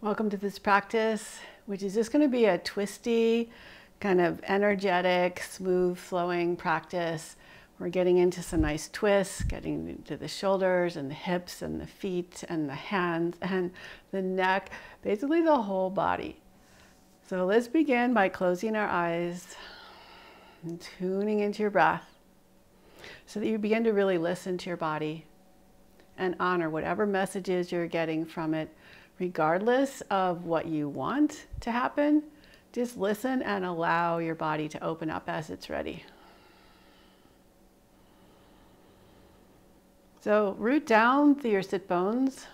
Welcome to this practice, which is just going to be a twisty, kind of energetic, smooth flowing practice. We're getting into some nice twists, getting into the shoulders and the hips and the feet and the hands and the neck, basically the whole body. So let's begin by closing our eyes and tuning into your breath so that you begin to really listen to your body and honor whatever messages you're getting from it regardless of what you want to happen, just listen and allow your body to open up as it's ready. So root down through your sit bones,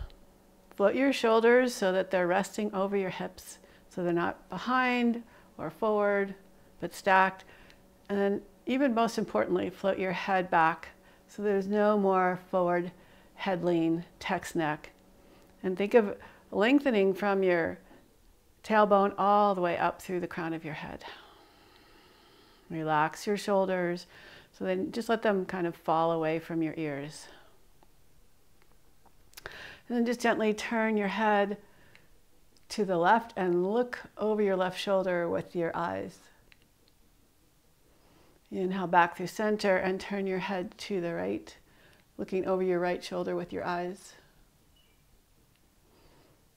float your shoulders so that they're resting over your hips, so they're not behind or forward, but stacked. And then even most importantly, float your head back so there's no more forward head lean, text neck. And think of lengthening from your tailbone all the way up through the crown of your head. Relax your shoulders. So then just let them kind of fall away from your ears. And then just gently turn your head to the left and look over your left shoulder with your eyes. Inhale back through center and turn your head to the right, looking over your right shoulder with your eyes.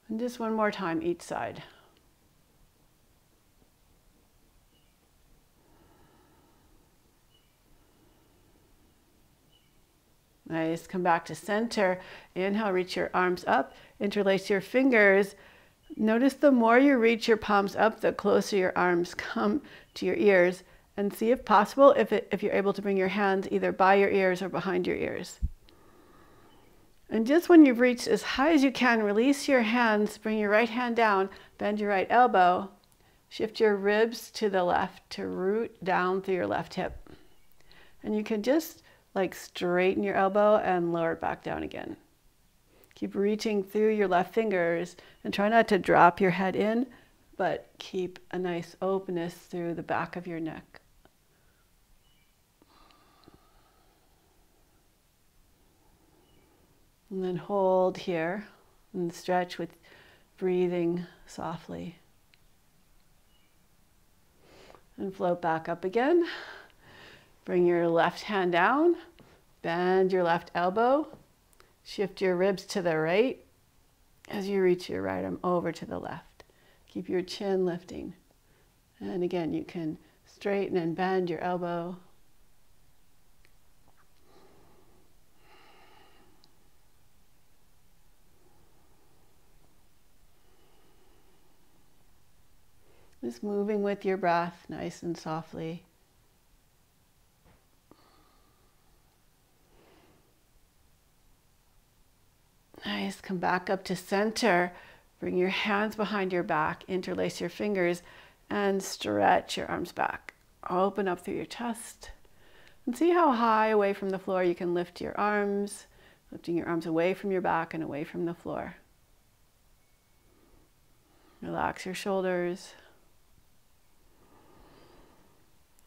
And just one more time each side. Nice. Come back to center. Inhale, reach your arms up. Interlace your fingers. Notice the more you reach your palms up, the closer your arms come to your ears. And see if possible, if, it, if you're able to bring your hands either by your ears or behind your ears. And just when you've reached as high as you can, release your hands, bring your right hand down, bend your right elbow, shift your ribs to the left to root down through your left hip. And you can just like straighten your elbow and lower it back down again. Keep reaching through your left fingers and try not to drop your head in, but keep a nice openness through the back of your neck. And then hold here and stretch with breathing softly. And float back up again. Bring your left hand down, bend your left elbow, shift your ribs to the right as you reach your right arm over to the left. Keep your chin lifting. And again, you can straighten and bend your elbow Just moving with your breath nice and softly. Nice. Come back up to center. Bring your hands behind your back, interlace your fingers, and stretch your arms back. Open up through your chest. And see how high away from the floor you can lift your arms, lifting your arms away from your back and away from the floor. Relax your shoulders.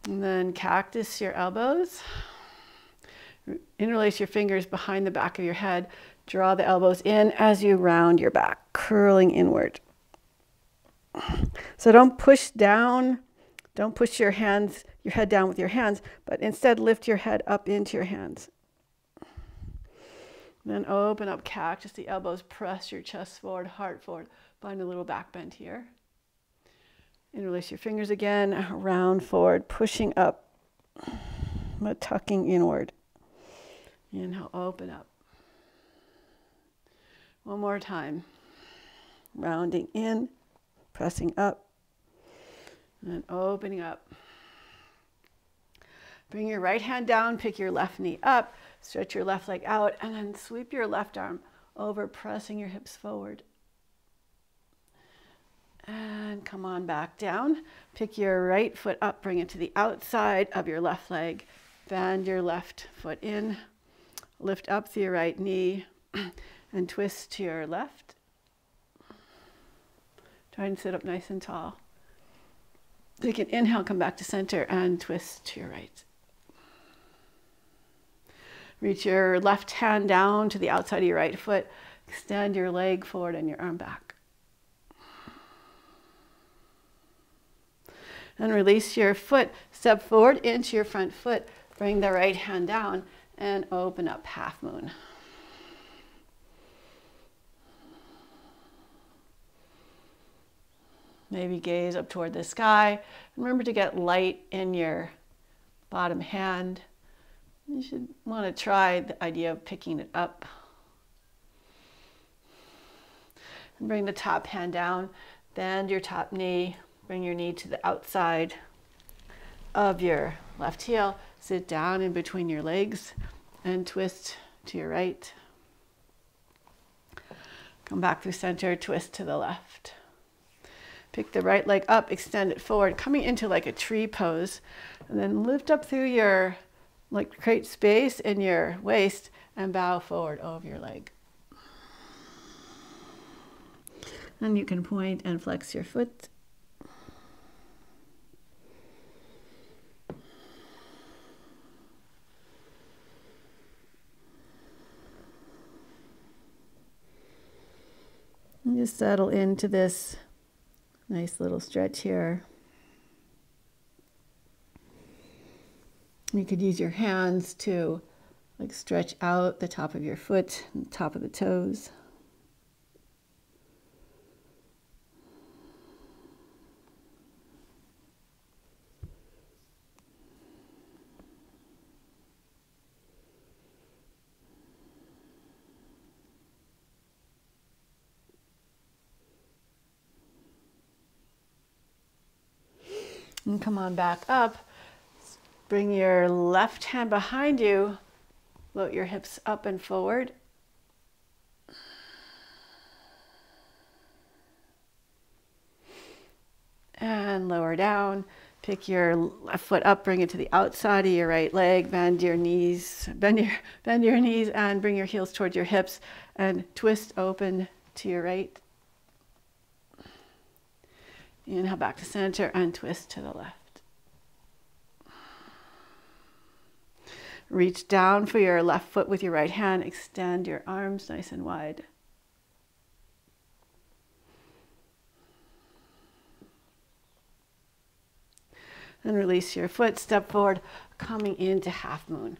And then cactus your elbows. Interlace your fingers behind the back of your head. Draw the elbows in as you round your back, curling inward. So don't push down. Don't push your hands, your head down with your hands, but instead lift your head up into your hands. Then open up cactus, the elbows, press your chest forward, heart forward. Find a little back bend here. Interlace your fingers again, round forward, pushing up, but tucking inward. Inhale, open up. One more time. Rounding in, pressing up, and opening up. Bring your right hand down, pick your left knee up, stretch your left leg out, and then sweep your left arm over, pressing your hips forward. And come on back down. Pick your right foot up, bring it to the outside of your left leg. Bend your left foot in. Lift up through your right knee and twist to your left. Try and sit up nice and tall. You can inhale, come back to center and twist to your right. Reach your left hand down to the outside of your right foot. Extend your leg forward and your arm back. And release your foot. Step forward into your front foot. Bring the right hand down and open up half moon. Maybe gaze up toward the sky. Remember to get light in your bottom hand. You should want to try the idea of picking it up. And bring the top hand down, bend your top knee, bring your knee to the outside of your left heel. Sit down in between your legs and twist to your right. Come back through center, twist to the left. Pick the right leg up, extend it forward, coming into like a tree pose. And then lift up through your, like create space in your waist and bow forward over your leg. And you can point and flex your foot. Just settle into this Nice little stretch here. You could use your hands to like stretch out the top of your foot and the top of the toes. And come on back up. Bring your left hand behind you. Float your hips up and forward. And lower down. Pick your left foot up, bring it to the outside of your right leg. Bend your knees, bend your, bend your knees and bring your heels towards your hips and twist open to your right Inhale back to center and twist to the left. Reach down for your left foot with your right hand. Extend your arms nice and wide. Then release your foot, step forward, coming into half moon.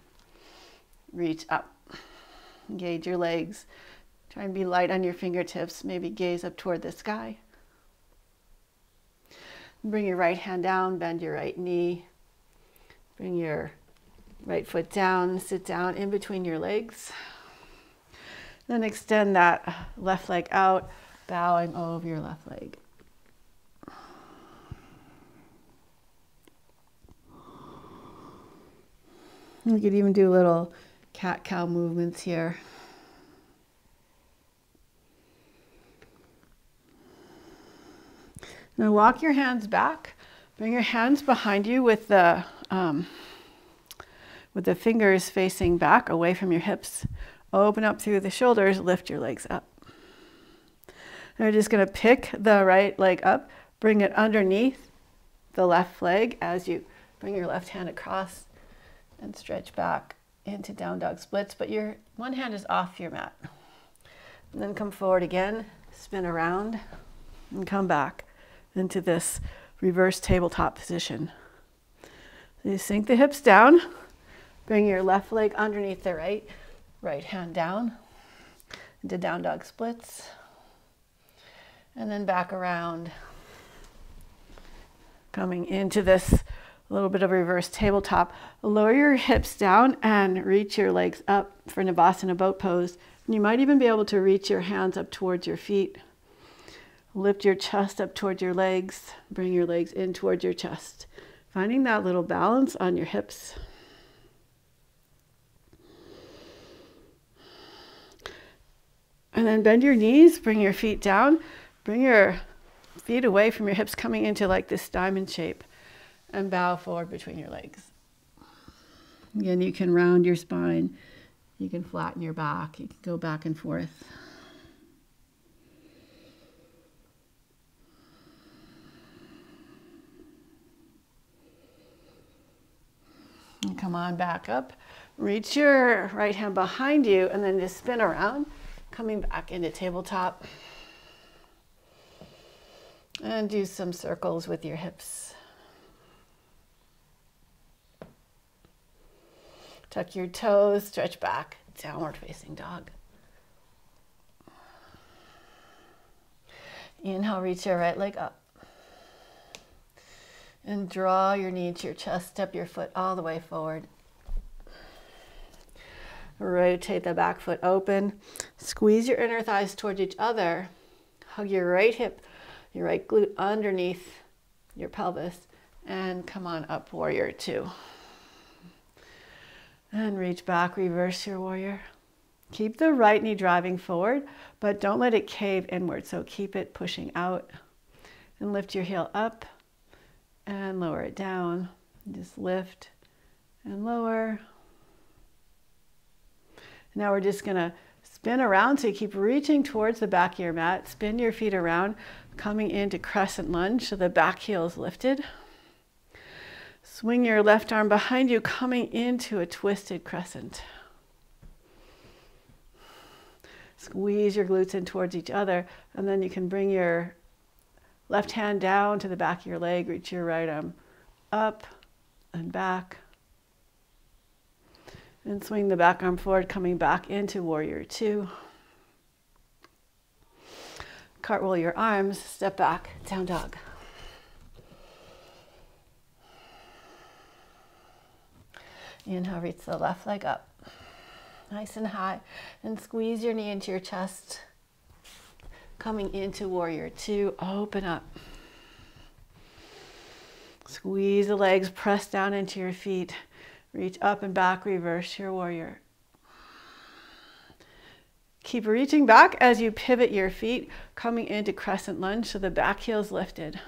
Reach up. Engage your legs. Try and be light on your fingertips. Maybe gaze up toward the sky. Bring your right hand down, bend your right knee. Bring your right foot down, sit down in between your legs. Then extend that left leg out, bowing over your left leg. You could even do little cat cow movements here. Now walk your hands back. Bring your hands behind you with the, um, with the fingers facing back away from your hips. Open up through the shoulders, lift your legs up. And we're just going to pick the right leg up, bring it underneath the left leg as you bring your left hand across and stretch back into down dog splits, but your one hand is off your mat. And then come forward again, spin around, and come back into this reverse tabletop position. So you sink the hips down, bring your left leg underneath the right, right hand down into down dog splits, and then back around, coming into this little bit of reverse tabletop. Lower your hips down and reach your legs up for Navasana boat pose. And you might even be able to reach your hands up towards your feet. Lift your chest up towards your legs. Bring your legs in towards your chest. Finding that little balance on your hips. And then bend your knees, bring your feet down, bring your feet away from your hips, coming into like this diamond shape, and bow forward between your legs. Again, you can round your spine, you can flatten your back, you can go back and forth. And come on back up. Reach your right hand behind you and then just spin around, coming back into tabletop. And do some circles with your hips. Tuck your toes, stretch back, downward facing dog. Inhale, reach your right leg up. And draw your knee to your chest, step your foot all the way forward. Rotate the back foot open. Squeeze your inner thighs towards each other. Hug your right hip, your right glute underneath your pelvis. And come on up, warrior two. And reach back, reverse your warrior. Keep the right knee driving forward, but don't let it cave inward. So keep it pushing out. And lift your heel up and lower it down. Just lift and lower. Now we're just going to spin around. So you keep reaching towards the back of your mat. Spin your feet around, coming into crescent lunge. So the back heel is lifted. Swing your left arm behind you, coming into a twisted crescent. Squeeze your glutes in towards each other, and then you can bring your left hand down to the back of your leg, reach your right arm up and back. And swing the back arm forward, coming back into warrior two. Cartwheel your arms, step back, down dog. Inhale, reach the left leg up. Nice and high. And squeeze your knee into your chest. Coming into warrior two, open up. Squeeze the legs, press down into your feet. Reach up and back, reverse your warrior. Keep reaching back as you pivot your feet, coming into crescent lunge so the back heel is lifted.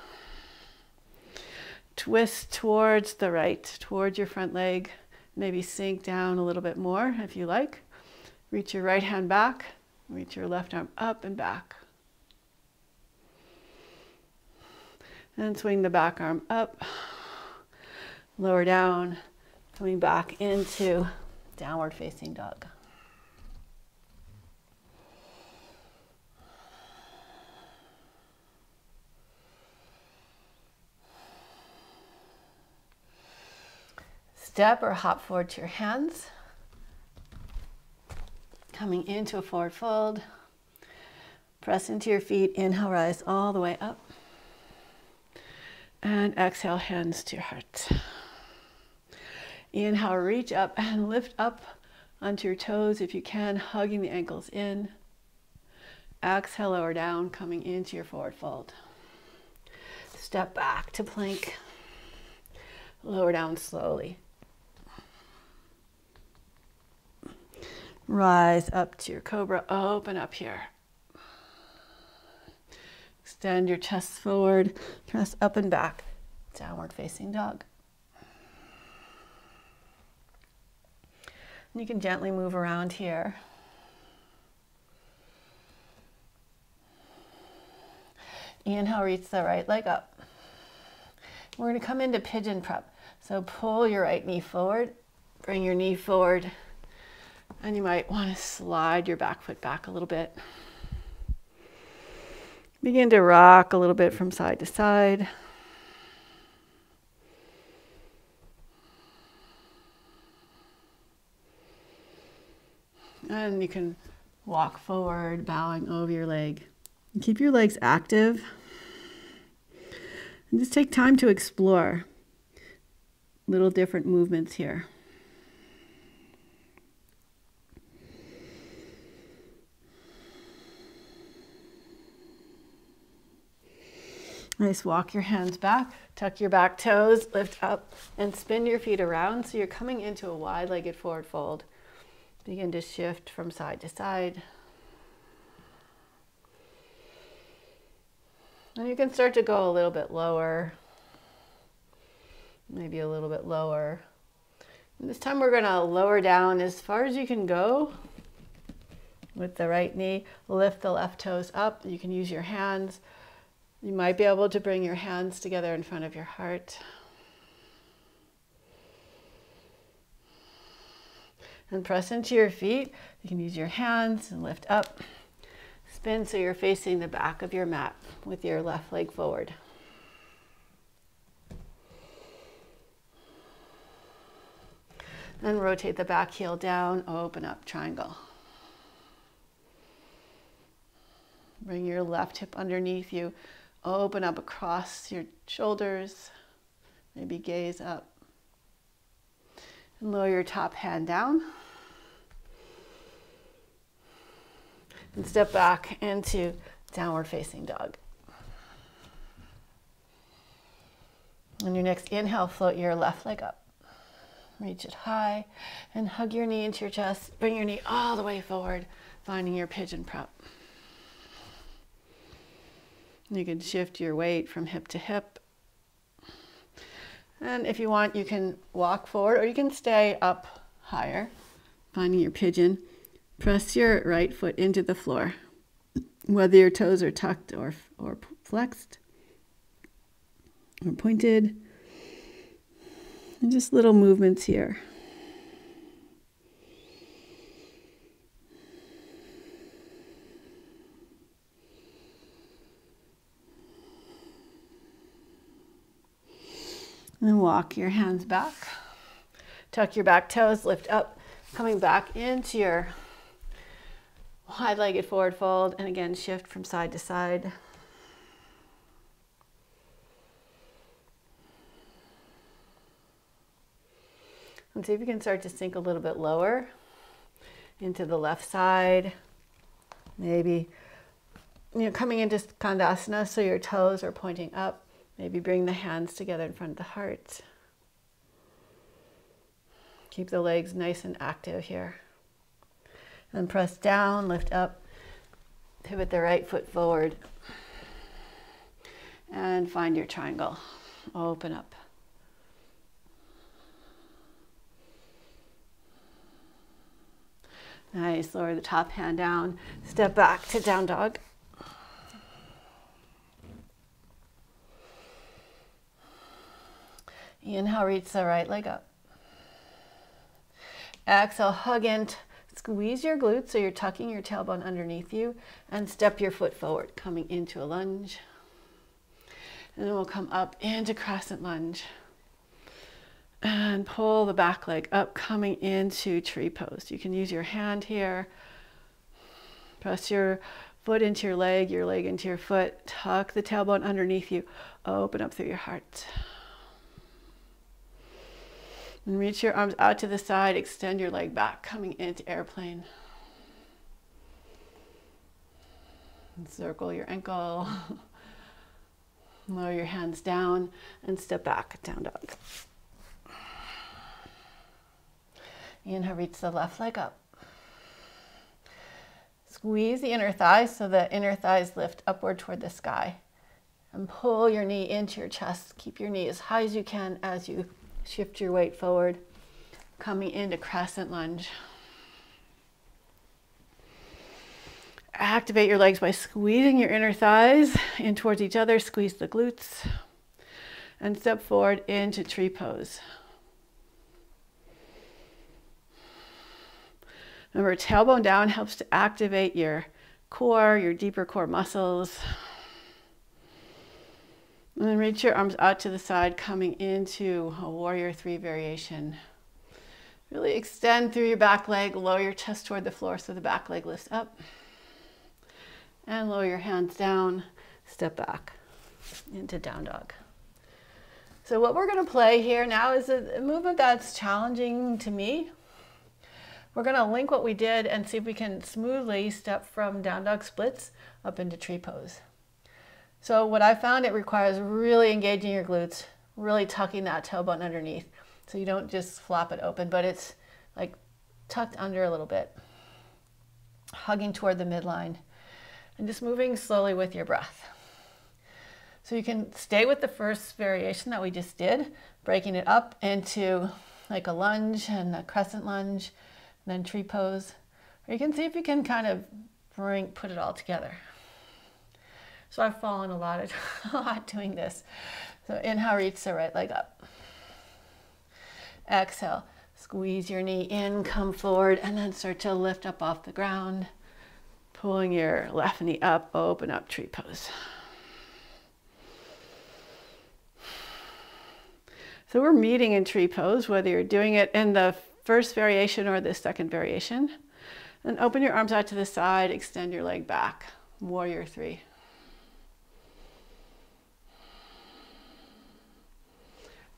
Twist towards the right, towards your front leg. Maybe sink down a little bit more if you like. Reach your right hand back, reach your left arm up and back. And swing the back arm up, lower down, coming back into downward facing dog. Step or hop forward to your hands. Coming into a forward fold. Press into your feet. Inhale, rise all the way up. And exhale, hands to your heart. Inhale, reach up and lift up onto your toes if you can, hugging the ankles in. Exhale, lower down, coming into your forward fold. Step back to plank. Lower down slowly. Rise up to your cobra, open up here. Extend your chest forward, press up and back, downward facing dog. You can gently move around here. Inhale, reach the right leg up. We're going to come into pigeon prep. So pull your right knee forward, bring your knee forward, and you might want to slide your back foot back a little bit. Begin to rock a little bit from side to side. And you can walk forward, bowing over your leg. And keep your legs active. And just take time to explore little different movements here. Nice. Walk your hands back, tuck your back toes, lift up, and spin your feet around so you're coming into a wide legged forward fold. Begin to shift from side to side. And you can start to go a little bit lower, maybe a little bit lower. And this time we're going to lower down as far as you can go with the right knee. Lift the left toes up. You can use your hands you might be able to bring your hands together in front of your heart. And press into your feet. You can use your hands and lift up. Spin so you're facing the back of your mat with your left leg forward. Then rotate the back heel down, open up, triangle. Bring your left hip underneath you, open up across your shoulders, maybe gaze up. And lower your top hand down. And step back into downward facing dog. On your next inhale, float your left leg up. Reach it high and hug your knee into your chest. Bring your knee all the way forward, finding your pigeon prep. You can shift your weight from hip to hip. And if you want, you can walk forward or you can stay up higher, finding your pigeon. Press your right foot into the floor, whether your toes are tucked or, or flexed or pointed. And just little movements here. And walk your hands back. Tuck your back toes, lift up, coming back into your wide-legged forward fold. And again, shift from side to side. And see if you can start to sink a little bit lower into the left side. Maybe you know, coming into Skandasana so your toes are pointing up. Maybe bring the hands together in front of the heart. Keep the legs nice and active here. And press down, lift up, pivot the right foot forward. And find your triangle. Open up. Nice, lower the top hand down. Step back to down dog. Inhale, reach the right leg up. Exhale, hug in, squeeze your glutes so you're tucking your tailbone underneath you and step your foot forward, coming into a lunge. And then we'll come up into crescent lunge and pull the back leg up, coming into tree pose. You can use your hand here. Press your foot into your leg, your leg into your foot. Tuck the tailbone underneath you. Open up through your heart. And reach your arms out to the side. Extend your leg back, coming into airplane. And circle your ankle. Lower your hands down and step back, down dog. Inhale, reach the left leg up. Squeeze the inner thighs so the inner thighs lift upward toward the sky. And pull your knee into your chest. Keep your knee as high as you can as you shift your weight forward. Coming into crescent lunge. Activate your legs by squeezing your inner thighs in towards each other. Squeeze the glutes. And step forward into tree pose. Remember, tailbone down helps to activate your core, your deeper core muscles. And then reach your arms out to the side, coming into a warrior three variation. Really extend through your back leg, lower your chest toward the floor so the back leg lifts up. And lower your hands down, step back into down dog. So what we're gonna play here now is a movement that's challenging to me. We're going to link what we did and see if we can smoothly step from down dog splits up into tree pose. So what I found, it requires really engaging your glutes, really tucking that tailbone underneath. So you don't just flop it open, but it's like tucked under a little bit, hugging toward the midline, and just moving slowly with your breath. So you can stay with the first variation that we just did, breaking it up into like a lunge and a crescent lunge, and then tree pose. Or you can see if you can kind of bring, put it all together. So I've fallen a lot, of, a lot doing this. So inhale, reach the right leg up. Exhale, squeeze your knee in, come forward, and then start to lift up off the ground. Pulling your left knee up, open up tree pose. So we're meeting in tree pose, whether you're doing it in the first variation or the second variation. And open your arms out to the side, extend your leg back. Warrior three.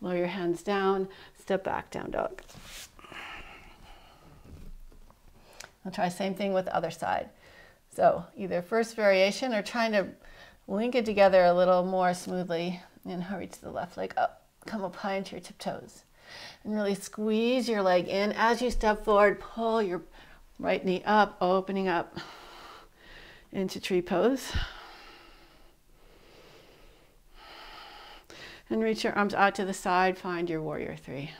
Lower your hands down, step back, down dog. I'll try same thing with the other side. So either first variation or trying to link it together a little more smoothly. Inhale, reach the left leg up. Come up high into your tiptoes. And really squeeze your leg in. As you step forward, pull your right knee up, opening up into tree pose. And reach your arms out to the side, find your warrior three.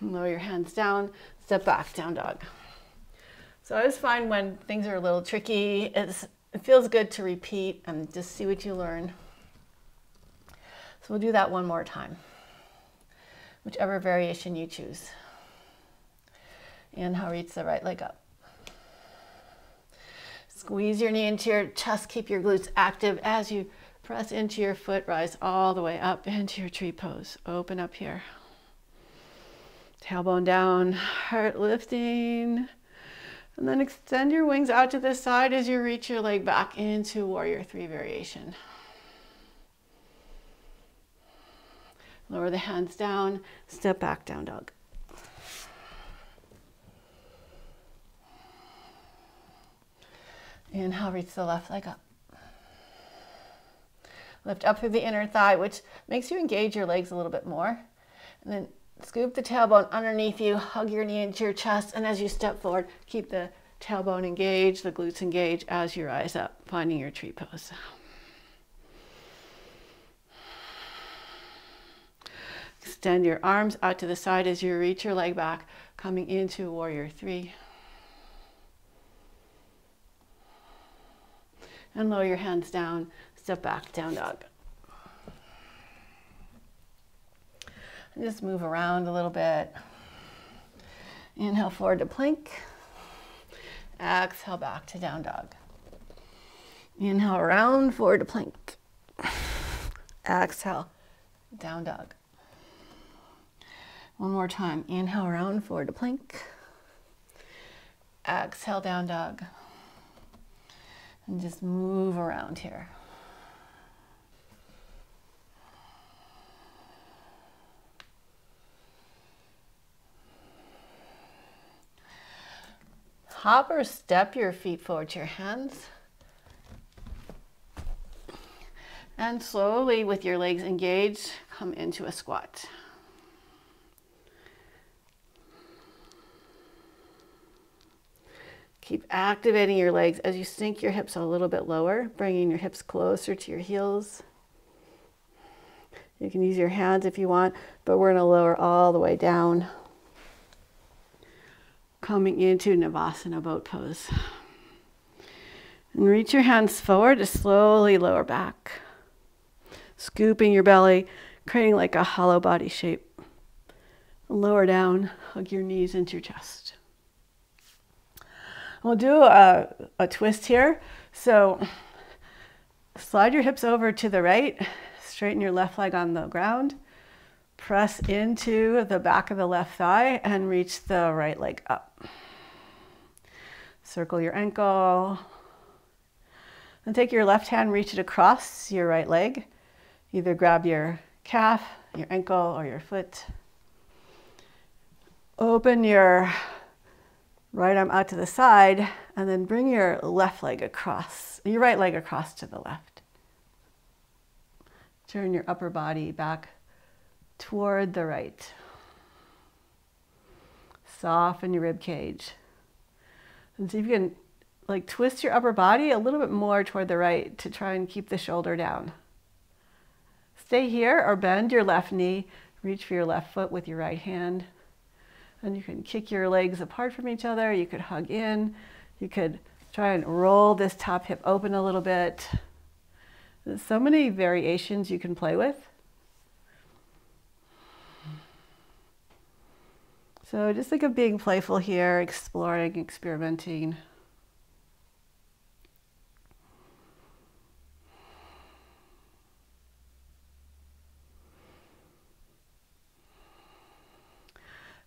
Lower your hands down, step back, down dog. So I always find when things are a little tricky, it feels good to repeat and just see what you learn. So we'll do that one more time, whichever variation you choose. Inhale, reach the right leg up. Squeeze your knee into your chest, keep your glutes active as you press into your foot, rise all the way up into your tree pose. Open up here. Tailbone down, heart lifting. And then extend your wings out to the side as you reach your leg back into warrior three variation. Lower the hands down, step back, down dog. Inhale, reach the left leg up. Lift up through the inner thigh, which makes you engage your legs a little bit more. And then Scoop the tailbone underneath you, hug your knee into your chest, and as you step forward, keep the tailbone engaged, the glutes engaged as you rise up, finding your tree pose. Extend your arms out to the side as you reach your leg back, coming into warrior three. And lower your hands down, step back, down dog. And just move around a little bit. Inhale forward to plank. Exhale back to down dog. Inhale around forward to plank. Exhale, down dog. One more time. Inhale around forward to plank. Exhale, down dog. And just move around here. hop or step your feet forward to your hands. And slowly, with your legs engaged, come into a squat. Keep activating your legs as you sink your hips a little bit lower, bringing your hips closer to your heels. You can use your hands if you want, but we're going to lower all the way down coming into Navasana boat pose. And reach your hands forward to slowly lower back, scooping your belly, creating like a hollow body shape. Lower down, hug your knees into your chest. We'll do a, a twist here. So slide your hips over to the right, straighten your left leg on the ground, Press into the back of the left thigh and reach the right leg up. Circle your ankle. Then take your left hand, reach it across your right leg. Either grab your calf, your ankle, or your foot. Open your right arm out to the side and then bring your left leg across, your right leg across to the left. Turn your upper body back toward the right. Soften your rib cage. And see if you can like twist your upper body a little bit more toward the right to try and keep the shoulder down. Stay here or bend your left knee. Reach for your left foot with your right hand. And you can kick your legs apart from each other. You could hug in. You could try and roll this top hip open a little bit. There's so many variations you can play with. So just think of being playful here, exploring, experimenting.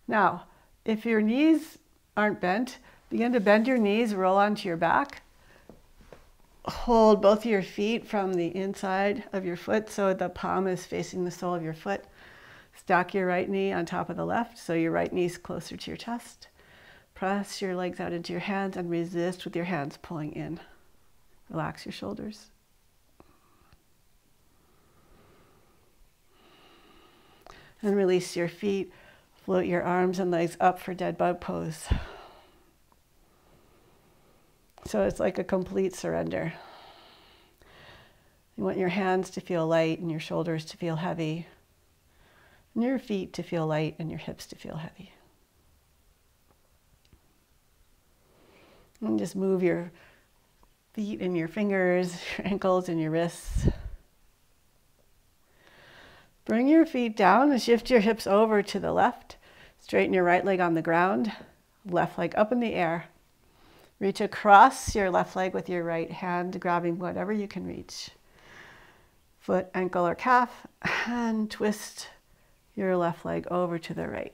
Now, if your knees aren't bent, begin to bend your knees, roll onto your back. Hold both of your feet from the inside of your foot so the palm is facing the sole of your foot. Stack your right knee on top of the left so your right knee is closer to your chest. Press your legs out into your hands and resist with your hands pulling in. Relax your shoulders. And release your feet. Float your arms and legs up for dead bug pose. So it's like a complete surrender. You want your hands to feel light and your shoulders to feel heavy, and your feet to feel light and your hips to feel heavy. And just move your feet and your fingers, your ankles and your wrists. Bring your feet down and shift your hips over to the left. Straighten your right leg on the ground, left leg up in the air. Reach across your left leg with your right hand, grabbing whatever you can reach. Foot, ankle, or calf, and twist your left leg over to the right.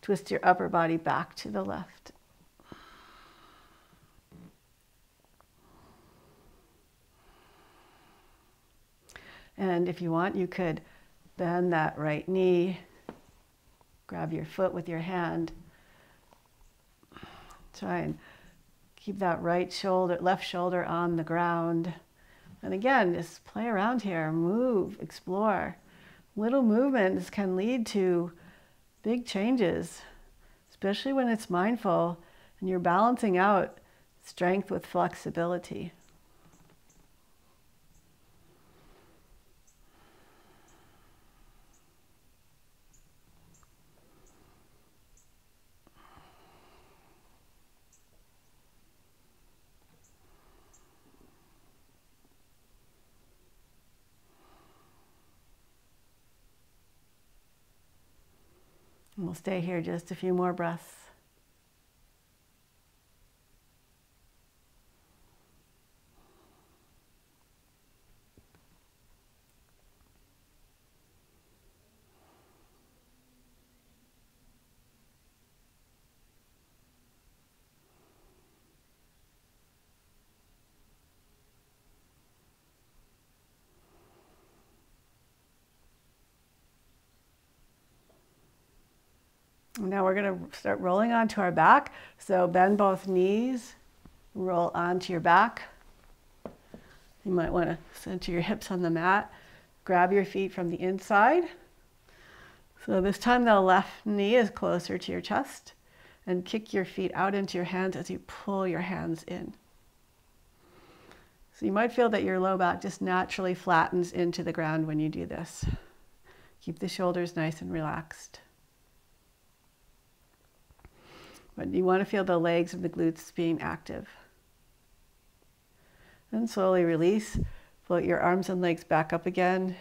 Twist your upper body back to the left. And if you want, you could bend that right knee, grab your foot with your hand. Try and keep that right shoulder, left shoulder on the ground. And again, just play around here, move, explore. Little movements can lead to big changes, especially when it's mindful and you're balancing out strength with flexibility. Stay here just a few more breaths. Now we're going to start rolling onto our back. So bend both knees, roll onto your back. You might want to center your hips on the mat. Grab your feet from the inside. So this time the left knee is closer to your chest and kick your feet out into your hands as you pull your hands in. So you might feel that your low back just naturally flattens into the ground when you do this. Keep the shoulders nice and relaxed. But you want to feel the legs and the glutes being active. And slowly release. Float your arms and legs back up again.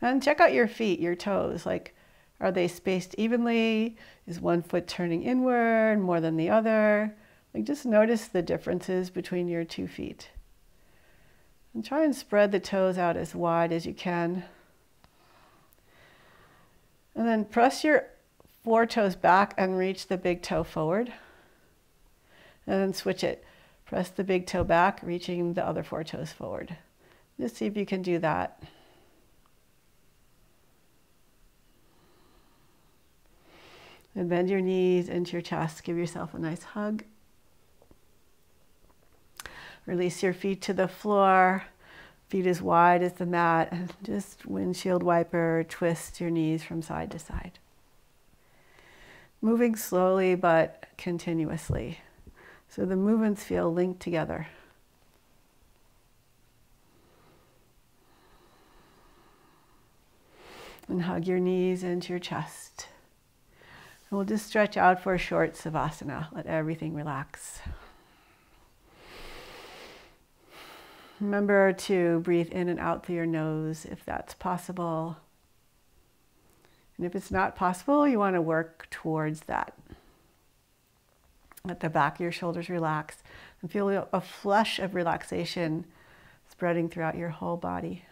And check out your feet, your toes. Like, are they spaced evenly? Is one foot turning inward more than the other? Like, just notice the differences between your two feet. And try and spread the toes out as wide as you can. And then press your four toes back and reach the big toe forward. And then switch it. Press the big toe back, reaching the other four toes forward. Just see if you can do that. And bend your knees into your chest. Give yourself a nice hug. Release your feet to the floor. Feet as wide as the mat. Just windshield wiper, twist your knees from side to side moving slowly but continuously. So the movements feel linked together. And hug your knees into your chest. And we'll just stretch out for a short savasana. Let everything relax. Remember to breathe in and out through your nose if that's possible. And if it's not possible, you want to work towards that. Let the back of your shoulders relax and feel a flush of relaxation spreading throughout your whole body.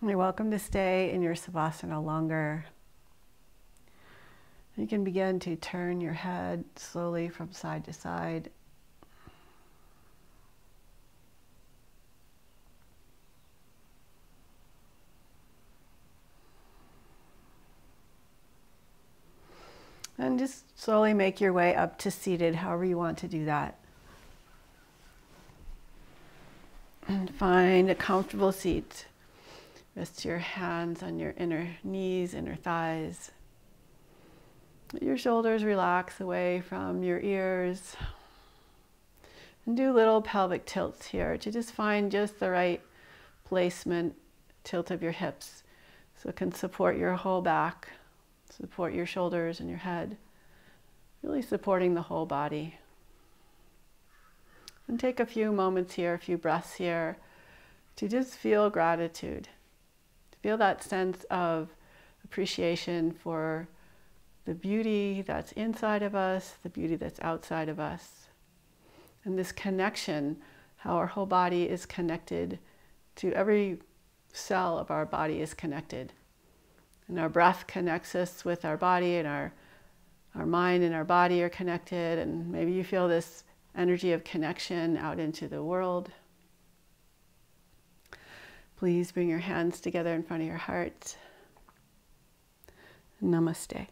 You're welcome to stay in your Savasana longer. You can begin to turn your head slowly from side to side. And just slowly make your way up to seated, however you want to do that. And find a comfortable seat. Rest your hands on your inner knees, inner thighs. Let your shoulders relax away from your ears. And do little pelvic tilts here to just find just the right placement, tilt of your hips. So it can support your whole back, support your shoulders and your head. Really supporting the whole body. And take a few moments here, a few breaths here, to just feel gratitude, feel that sense of appreciation for the beauty that's inside of us, the beauty that's outside of us. And this connection, how our whole body is connected to every cell of our body is connected. And our breath connects us with our body, and our, our mind and our body are connected. And maybe you feel this energy of connection out into the world. Please bring your hands together in front of your heart. Namaste.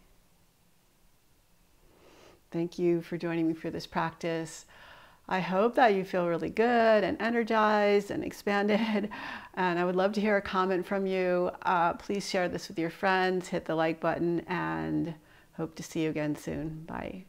Thank you for joining me for this practice. I hope that you feel really good and energized and expanded. And I would love to hear a comment from you. Uh, please share this with your friends, hit the like button, and hope to see you again soon. Bye.